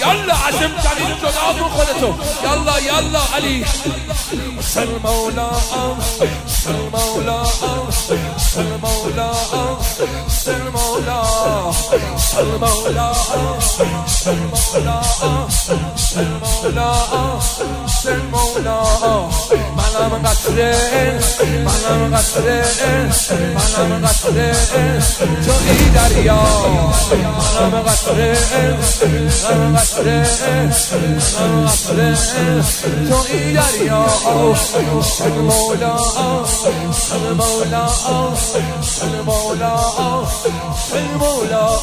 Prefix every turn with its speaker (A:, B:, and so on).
A: المولى يلا عزمت علي الجناب خلته يلا يلا علي المولى المولى المولى المولى المولى المولى المولى منم قطره منم قطره منم قطره تو ای دریا منم قطره منم قطره منم قطره تو ای دریا. تو این دریا شد مولا شد مولا شد مولا